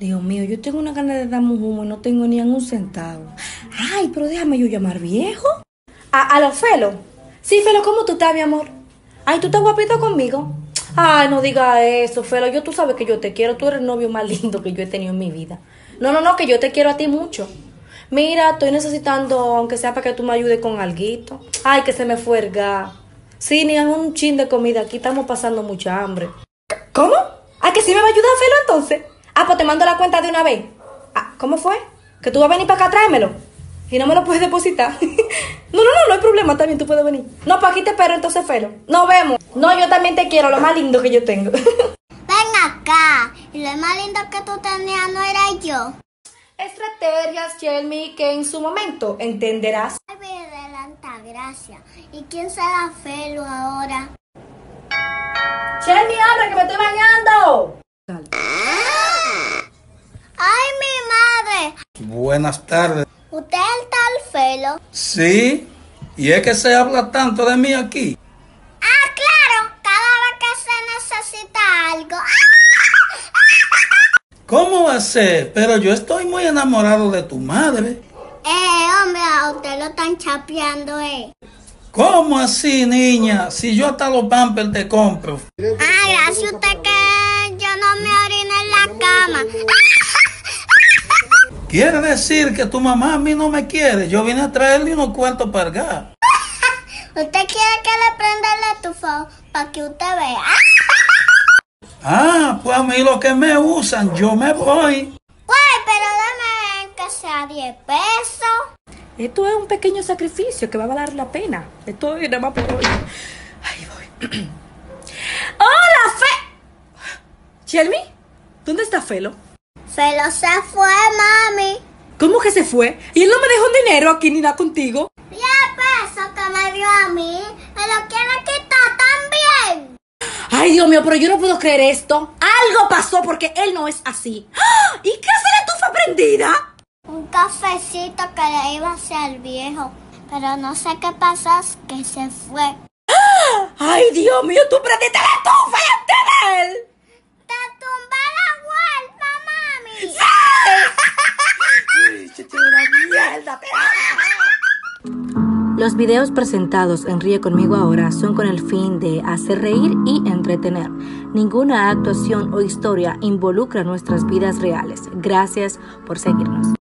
Dios mío, yo tengo una gana de darme un humo y no tengo ni un centavo. Ay, pero déjame yo llamar viejo. A, a los Felo. Sí, Felo, ¿cómo tú estás, mi amor? Ay, ¿tú estás guapito conmigo? Ay, no diga eso, Felo. Yo tú sabes que yo te quiero. Tú eres el novio más lindo que yo he tenido en mi vida. No, no, no, que yo te quiero a ti mucho. Mira, estoy necesitando, aunque sea para que tú me ayudes con alguito. Ay, que se me fue el gas. Sí, ni un chin de comida. Aquí estamos pasando mucha hambre. ¿Cómo? ¿Ah, que sí me va a ayudar, Felo, entonces? Ah, pues te mando la cuenta de una vez. Ah, ¿cómo fue? ¿Que tú vas a venir para acá a tráemelo? Y no me lo puedes depositar. no, no, no, no hay problema, también tú puedes venir. No, pues aquí te espero entonces, Felo. Nos vemos. No, yo también te quiero, lo más lindo que yo tengo. Ven acá. Y lo más lindo que tú tenías no era yo. Estrategias, Chelmi, que en su momento entenderás. Ay, me adelanta, gracias. ¿Y quién será Felo ahora? Chelmi, abre que me estoy bañando. Buenas tardes. ¿Usted es el tal Felo? Sí, y es que se habla tanto de mí aquí. Ah, claro. Cada vez que se necesita algo. ¿Cómo va a ser? Pero yo estoy muy enamorado de tu madre. Eh, hombre, a usted lo están chapeando, eh. ¿Cómo así, niña? Si yo hasta los pampers te compro. Ah, gracias usted Quiere decir que tu mamá a mí no me quiere. Yo vine a traerle unos cuantos para acá. ¿Usted quiere que le prenda el estufado para que usted vea? Ah, pues a mí lo que me usan, yo me voy. Güey, pero dame que sea 10 pesos. Esto es un pequeño sacrificio que va a valer la pena. Esto es nada más por hoy. Ahí voy. ¡Hola, Fe! ¿Chelmi? ¿Dónde está Felo? Felo se fue, mami. ¿Cómo que se fue? Y él no me dejó un dinero aquí ni nada contigo. 10 pesos que me dio a mí, me lo quiere quitar también. Ay, Dios mío, pero yo no puedo creer esto. Algo pasó porque él no es así. ¡Ah! ¿Y qué hace la estufa prendida? Un cafecito que le iba a hacer al viejo, pero no sé qué pasó, que se fue. Ay, Dios mío, tú prendiste la estufa antes de él. Te tumbé la vuelta, Los videos presentados en Ríe conmigo ahora son con el fin de hacer reír y entretener. Ninguna actuación o historia involucra nuestras vidas reales. Gracias por seguirnos.